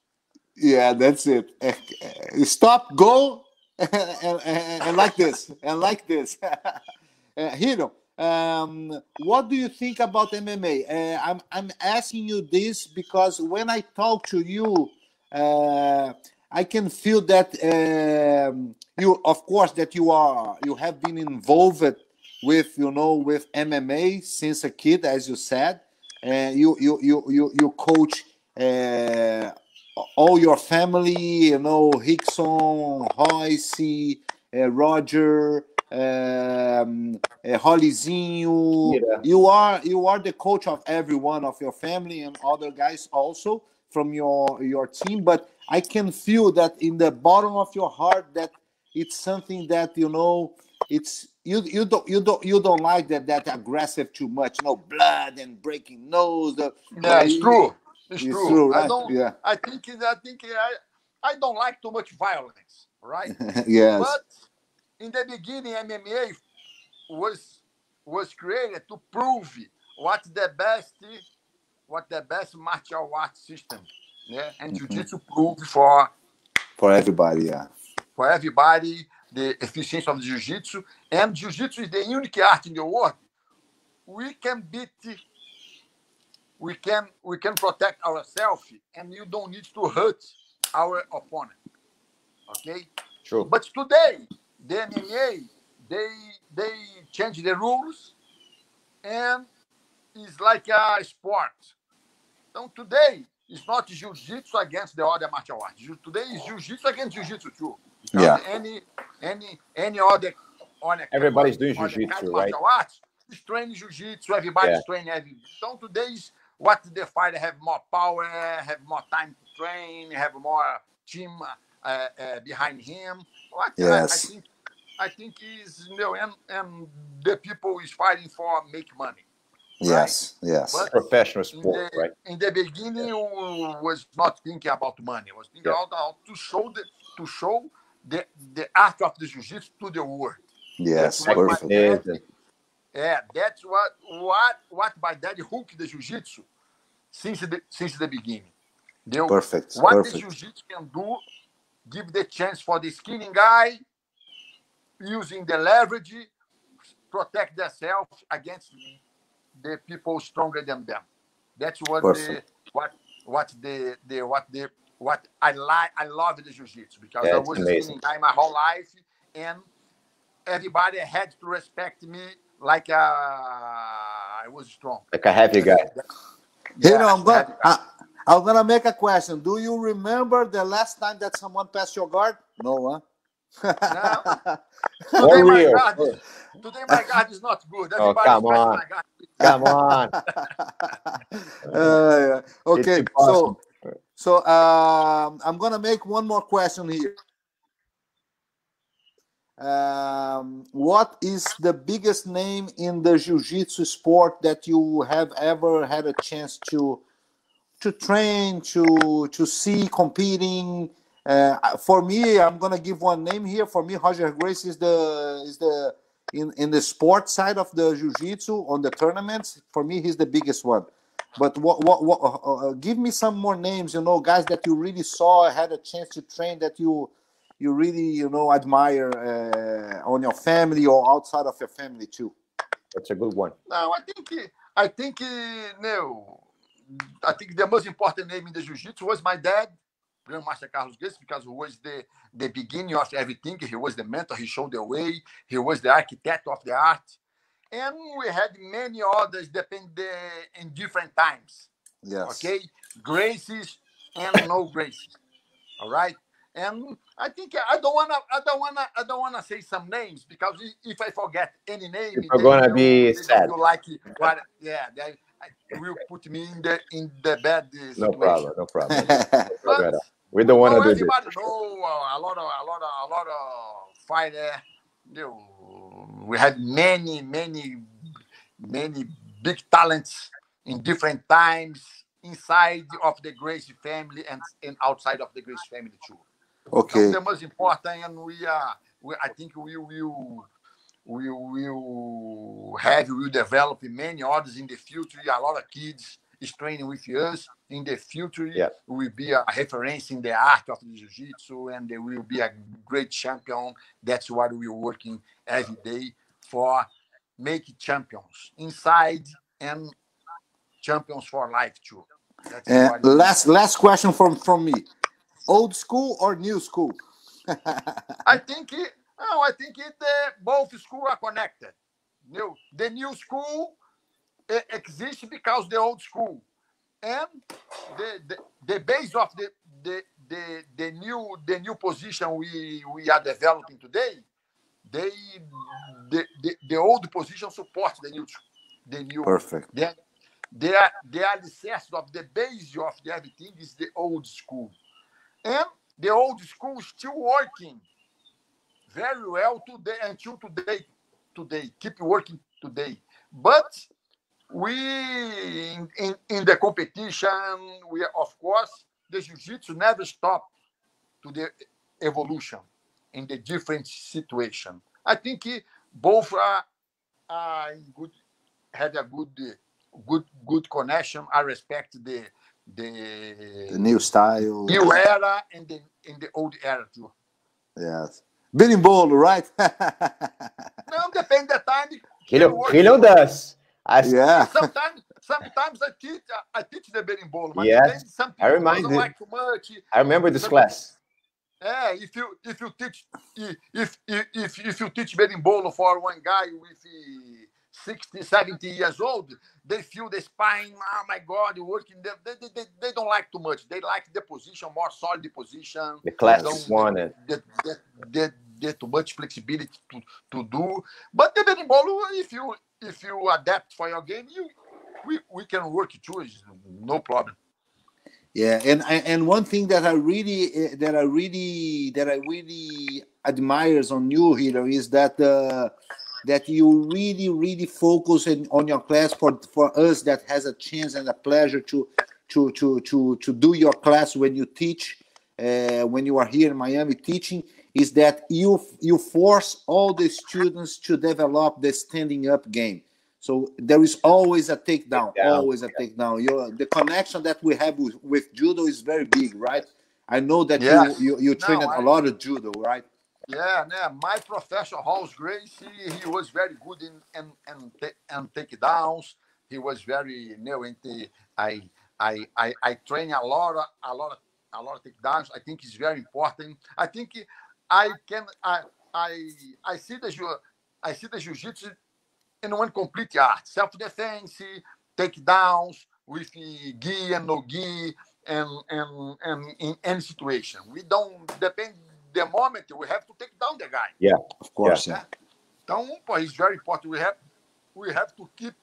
Yeah, that's it. Uh, stop, go, and, and, and, like this, and like this. uh, Hiro, um, what do you think about MMA? Uh, I'm I'm asking you this because when I talk to you, uh, I can feel that um, you, of course, that you are you have been involved with you know with MMA since a kid, as you said, and you you you you you coach uh, all your family, you know, Rickson, Royce, uh, Roger, um, uh, Hollyzinho. Yeah. You are you are the coach of every one of your family and other guys also from your your team, but I can feel that in the bottom of your heart that it's something that you know it's you you don't you don't you don't like that that aggressive too much no blood and breaking nose the, yeah it's true. It's, it's true, true right? i don't yeah. I think i think i i don't like too much violence right? Yes. But in the beginning mma was was created to prove what the best what the best martial arts system yeah, and mm-hmm. jiu-jitsu proved for for everybody, yeah. For everybody, the efficiency of jiu-jitsu. And jiu-jitsu is the unique art in the world. We can beat we can we can protect ourselves and you don't need to hurt our opponent. Okay? Sure. But today, the MMA, they they change the rules and it's like a sport. So today, it's not jiu-jitsu against the other martial arts. Today is jiu-jitsu against jiu-jitsu too. yeah. Any any any other on everybody's doing jiu-jitsu, right? Martial arts is training jiu-jitsu. Everybody's yeah. training every. So today is what the fighter have more power, have more time to train, have more team uh, uh, behind him. What yes. I, I think I think is you know and and the people is fighting for make money. Yes, right? yes. But Professional sport, in the, right? In the beginning, yeah. was not thinking about money. I Was thinking yeah. about to show the to show the the art of the jiu-jitsu to the world. Yes, perfect. Dad, yeah, that's what what what my daddy hooked the jiu-jitsu since the since the beginning. The, perfect. What perfect. the jiu-jitsu can do, give the chance for the skinny guy using the leverage, protect themselves against the people stronger than them. That's what the what what the the what the what I like. I love the jiu-jitsu because yeah, I was a guy my whole life, and everybody had to respect me like uh, I was strong. Like a heavy guy. Yeah, you know, I'm going. Uh, I'm gonna make a question. Do you remember the last time that someone passed your guard? No, huh? No. today, my guard is, today my guard is not good. Oh, Everybody oh, come on. Come on. uh, okay, so so um, I'm gonna make one more question here. Um, what is the biggest name in the jiu-jitsu sport that you have ever had a chance to to train, to to see competing? Uh, for me, I'm gonna give one name here. For me, Roger Gracie is the is the in in the sport side of the jiu-jitsu on the tournaments. For me, he's the biggest one. But what what, what uh, uh, give me some more names? You know, guys that you really saw, had a chance to train that you you really you know admire uh, on your family or outside of your family too. That's a good one. No, I think I think no. I think the most important name in the jiu-jitsu was my dad Grandmaster Carlos Gracie because he was the, the beginning of everything. He was the mentor. He showed the way. He was the architect of the art. and we had many others depend in different times. Yes. Okay, Gracies and no Gracies. All right. And I think I don't wanna, I don't wanna, I don't wanna say some names because if I forget any name, you're gonna be sad. Like what? Yeah, they, will put me in the in the bad situation. No problem. No problem. but, we don't want to do everybody this. know uh, a lot of a lot of a lot of fighter. You know, we had many, many, many big talents in different times inside of the Gracie family and, and outside of the Gracie family too. Okay. So the most important, and we are, we, I think we will, we will have, we will develop many others in the future. A lot of kids is training with us. In the future, yeah. will be a reference in the art of the jiu-jitsu, and they will be a great champion. That's what we're working every day for. Make champions inside and champions for life too. Uh, last last question from from me old school or new school? I think it, no, I think it, uh, both schools are connected. New, the new school uh, exists because the old school, and the, the, the base of the, the the the new the new position we we are developing today, they the, the, the old position supports the new the new perfect. The, the, the alicerce of the base of the everything is the old school. And the old school is still working very well today until today. Today, keep working today. But we in, in, in the competition, we are, of course the jiu-jitsu never stop to the evolution in the different situation. I think both are, are good, had a good, good, good connection. I respect the the, the new style, new era, and the in the old era too. Yes, berimbolo, right? no, depende the time. He não, he não does. I, yeah. Sometimes, sometimes I teach, I teach the berimbolo. But yes, some I remind you. Like too much. I remember this class. Yeah, if you if you teach if if if, if you teach berimbolo for one guy with 60, 70 years old, they feel the spine, oh my God, working. They, they, they, they don't like too much. They like the position, more solid position. The class one. They, they, they, they, they too much flexibility to, to do. But the berimbolo, if you if you adapt for your game, you we, we can work it too. No problem. Yeah, and and one thing that I really eh, that I really that I really admires on you is that uh, that you really really focus in, on your class for for us that has a chance and a pleasure to to to to to do your class when you teach uh, when you are here in Miami teaching is that you you force all the students to develop the standing up game. So there is always a takedown, yeah. always a takedown. Your the connection that we have with, with judo is very big, right? I know that you you, you train no, a lot of judo, right? Yeah, yeah. My professor Rolls Gracie, he, he was very good in and and and takedowns. He was very you know into I I I I train a lot of, a lot of, a lot of takedowns. I think it's very important. I think I can I I I see the I see the jiu-jitsu in one complete art. Self-defense, takedowns with eh, gi and no gi and and and in any situation. We don't depend the moment we have to take down the guy. Yeah, of course. Yeah. Então, pô, it's very important. We have we have to keep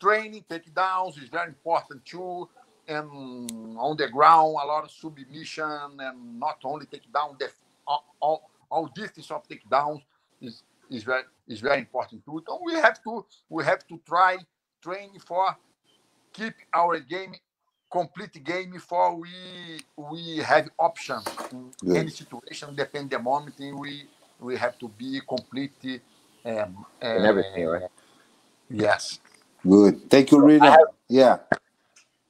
training takedowns is very important too. And on the ground, a lot of submission and not only takedown, the all, all, all distance of takedowns is is very is very important too. So we have to we have to try training for keep our game complete game before we we have options in any situation depend the moment we we have to be complete um, uh, everything right? Yes. Good. Thank you really have, yeah.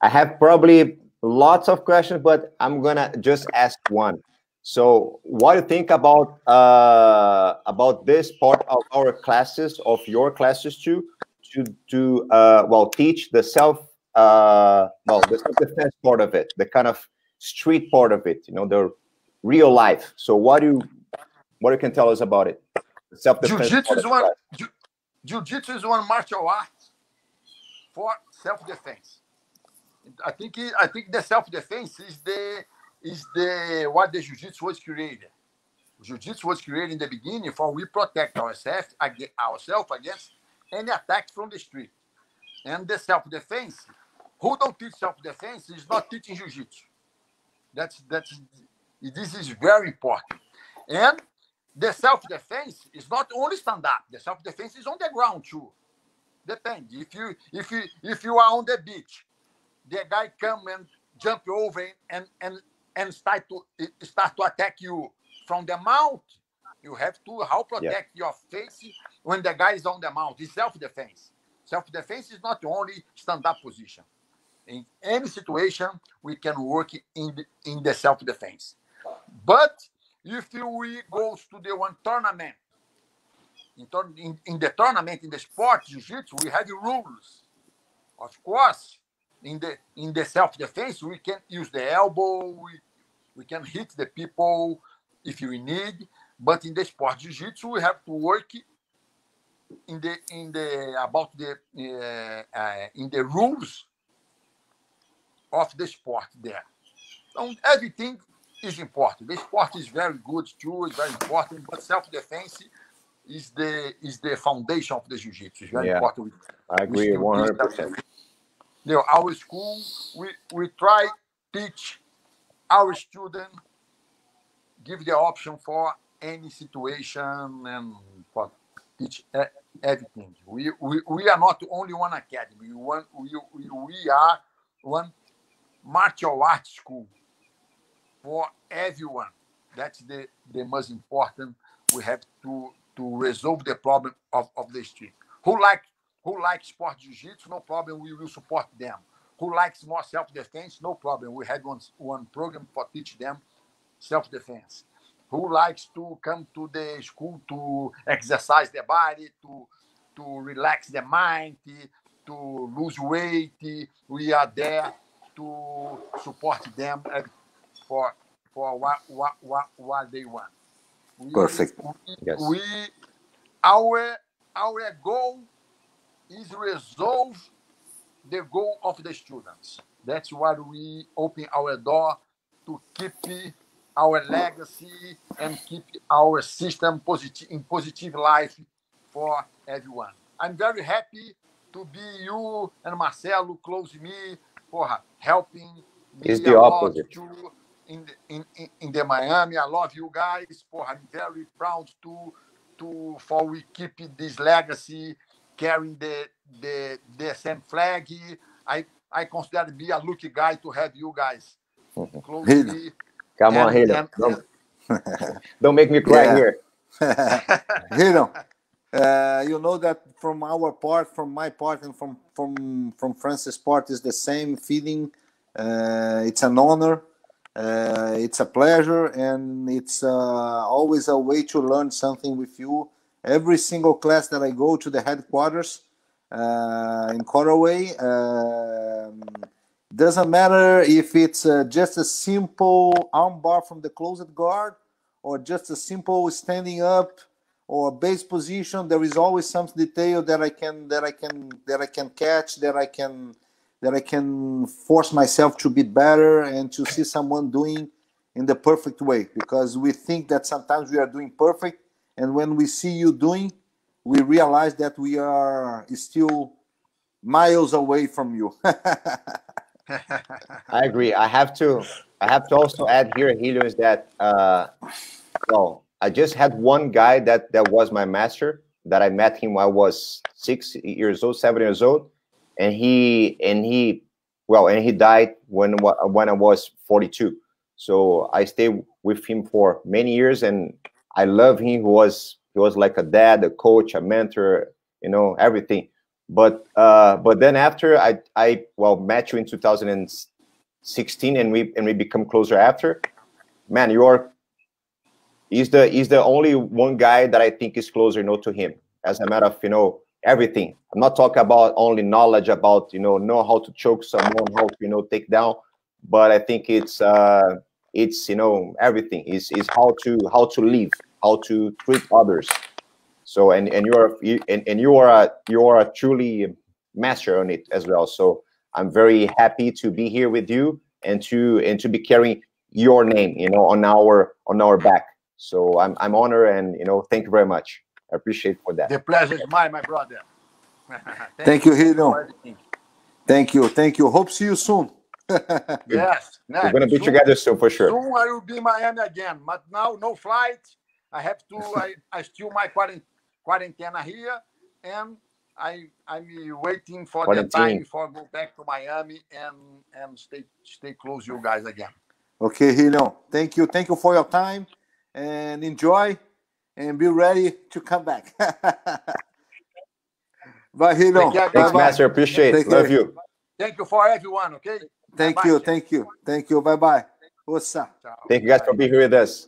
I have probably lots of questions but i'm gonna just ask one. So what do you think about uh, about this part of our classes of your classes too to to uh, well teach the self uh, well, the self-defense part of it, the kind of street part of it, you know, the real life. So what do you, what you can tell us about it? Self-defense. Jiu-jitsu is one. Jiu-Jitsu is one martial art for self-defense. I think I think the self-defense is the is the what the Jiu-Jitsu was created. Jiu-Jitsu was created in the beginning for we protect ourselves ourselves against any attack from the street. And the self-defense, who don't teach self-defense is not teaching Jiu-Jitsu. That's that's this is very important. And the self-defense is not only stand up. The self-defense is on the ground too. Depends. If you if you if you are on the beach, the guy come and jump over and and and start to start to attack you from the mount. You have to how protect yeah. your face when the guy is on the mount. It's self-defense. Self-defense is not only stand-up position. In any situation, we can work in the, in the self-defense. But if we go to the one tournament, in, in, in the tournament, in the sport, jiu-jitsu, we have rules. Of course, in the in the self-defense, we can use the elbow, we, we can hit the people if we need, but in the sport jiu-jitsu, we have to work in the in the about the uh, uh, in the rules of the sport there. So everything is important. The sport is very good too, it's very important, but self-defense is the is the foundation of the jiu-jitsu. It's very yeah, important. I agree one hundred percent. You know, our school we we try teach our student give the option for any situation and for teach everything. We, we, we are not only one academy. We, want, we, we are one martial arts school for everyone. That's the, the most important. We have to, to resolve the problem of, of the street. Who like who likes sport jiu-jitsu, no problem, we will support them. Who likes more self-defense, no problem. We had one, one program for teach them self-defense. Who likes to come to the school to exercise the body, to, to relax the mind, to lose weight. We are there to support them for for what what what, what they want. We, Perfect. We, yes. we our our goal is resolve the goal of the students. That's why we open our door to keep our legacy and keep our system positive in positive life for everyone. I'm very happy to be you and Marcelo close me for helping me it's the opposite. in, the, in, in the Miami. I love you guys. For I'm very proud to to for we keep this legacy, carrying the the the same flag. I I consider be a lucky guy to have you guys close me. Come and, on, Hidon. Don't, don't make me cry yeah. here. Hidon, uh, you know that from our part, from my part, and from from from Francis' part is the same feeling. Uh, it's an honor. Uh, it's a pleasure, and it's uh, always a way to learn something with you. Every single class that I go to the headquarters uh, in Coraway, um, doesn't matter if it's just a simple armbar from the closed guard or just a simple standing up or base position. There is always some detail that I can that I can that I can catch that I can that I can force myself to be better and to see someone doing in the perfect way because we think that sometimes we are doing perfect and when we see you doing we realize that we are still miles away from you I agree. I have to. I have to also add here, Helio, is that uh, well, I just had one guy that that was my master that I met him I was six years old, seven years old, and he and he well, and he died when when I was forty two. So I stayed with him for many years, and I love him. He was he was like a dad, a coach, a mentor, you know, everything. But uh, but then after I I well met you in 2016 and we and we become closer after. Man, you're he's the he's the only one guy that I think is closer, you know, to him. As a matter of you know everything. I'm not talking about only knowledge about you know know how to choke someone, how to you know take down, but I think it's uh it's you know everything is is how to how to live, how to treat others. So and and you are you, and, and you are a you are a truly master on it as well. So I'm very happy to be here with you and to and to be carrying your name, you know, on our on our back. So I'm I'm honored and you know, thank you very much. I appreciate for that. The pleasure is mine, my brother. thank, thank, you, Hidon. Thank you, thank you. Hope see you soon. yes, we're gonna be soon, together soon for sure. Soon I will be in Miami again, but now no flight. I have to. I, I still my quarantine here, and I I'm waiting for Quarantine. the time before I go back to Miami and and stay stay close you guys again. Okay, Hino. Thank you. Thank you for your time and enjoy and be ready to come back. Bye, Hino. Thanks, bye, Master. Appreciate it. Love you. Thank you for everyone. Okay. Thank bye you. Thank you. Thank you. Bye bye. What's up? Thank you guys for being here with us.